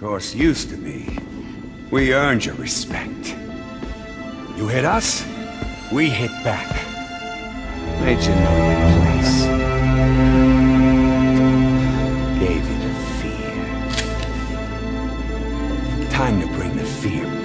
course used to be. We earned your respect. You hit us, we hit back. Made you know your place. Gave you the fear. Time to bring the fear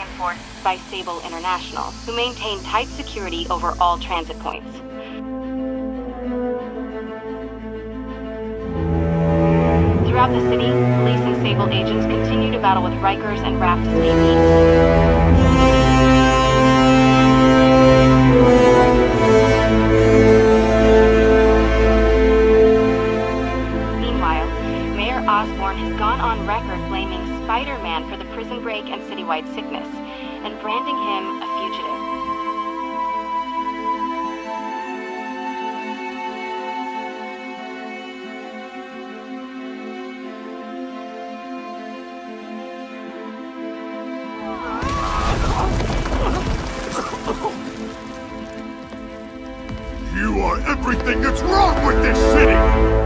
enforced by Sable International, who maintain tight security over all transit points. Throughout the city, police and Sable agents continue to battle with Rikers and Raft escapees. Meanwhile, Mayor Osborn has gone on record blaming Spider-Man for the prison break and citywide sickness, and branding him a fugitive. You are everything that's wrong with this city!